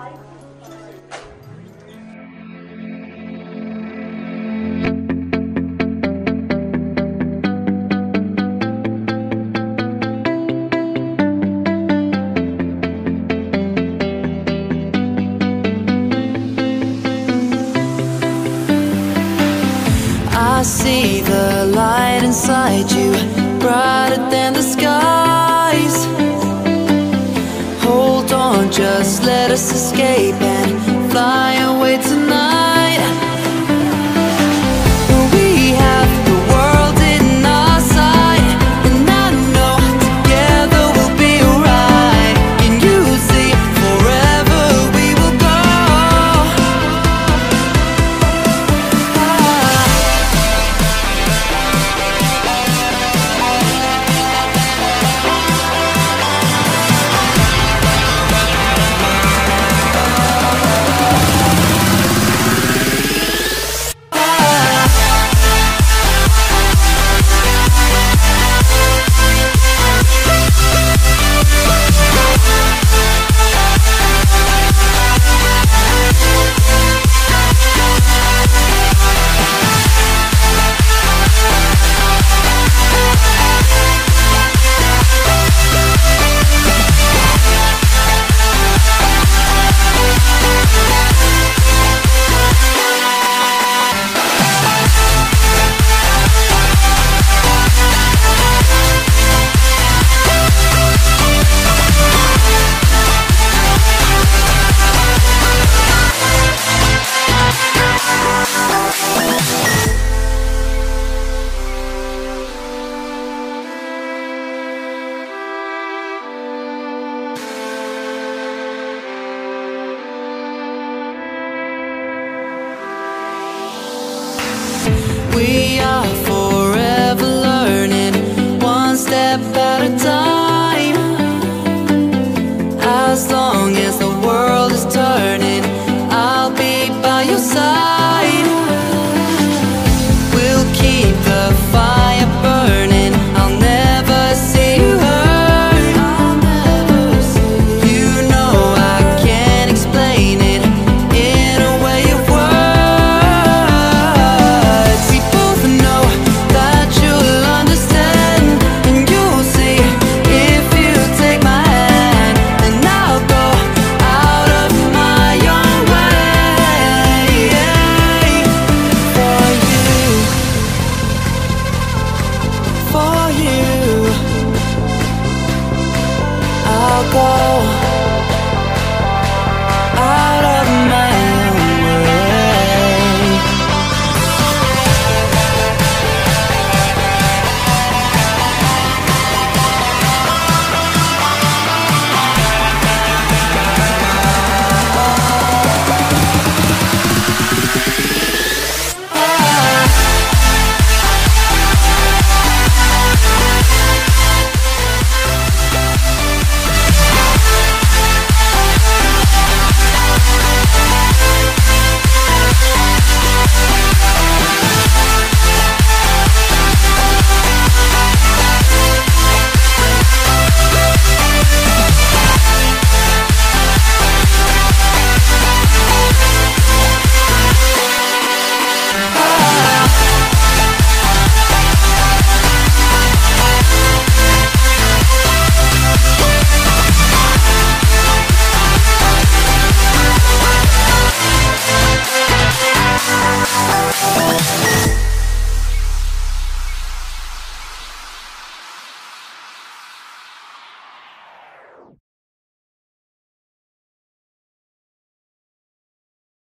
I see the light inside you, brighter than the sky. just let us escape and fly